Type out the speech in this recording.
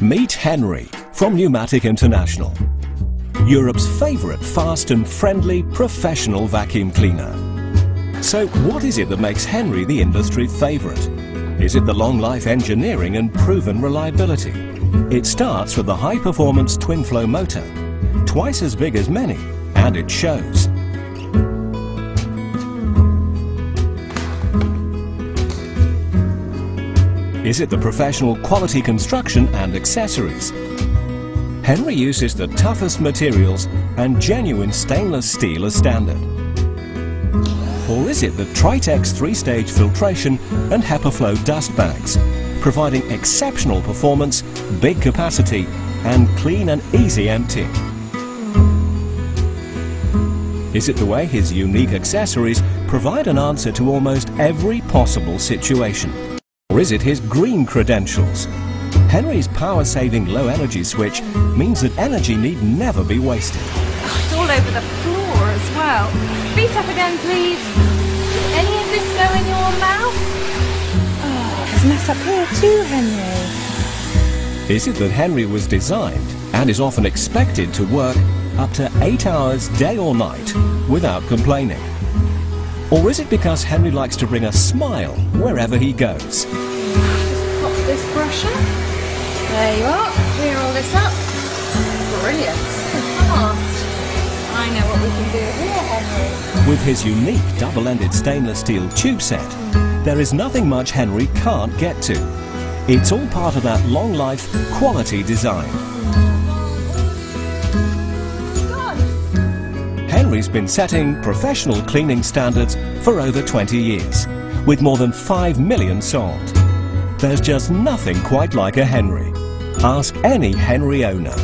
Meet Henry from Numatic International, Europe's favourite fast and friendly professional vacuum cleaner. So what is it that makes Henry the industry favourite? Is it the long life engineering and proven reliability? It starts with the high performance twin flow motor, twice as big as many, and it shows. Is it the professional quality construction and accessories? Henry uses the toughest materials and genuine stainless steel as standard. Or is it the Tritex three-stage filtration and HepaFlo dust bags, providing exceptional performance, big capacity and clean and easy emptying? Is it the way his unique accessories provide an answer to almost every possible situation? Or is it his green credentials? Henry's power-saving low-energy switch means that energy need never be wasted. It's all over the floor as well. Feet up again, please. Did any of this go in your mouth? Oh, there's a mess up here too, Henry. Is it that Henry was designed and is often expected to work up to eight hours day or night without complaining? Or is it because Henry likes to bring a smile wherever he goes? Just pop this brush up. There you are. Clear all this up. Brilliant. Fast. I know what we can do here, Henry. With his unique double-ended stainless steel tube set, there is nothing much Henry can't get to. It's all part of that long life quality design. Henry's been setting professional cleaning standards for over 20 years, with more than 5 million sold. There's just nothing quite like a Henry. Ask any Henry owner.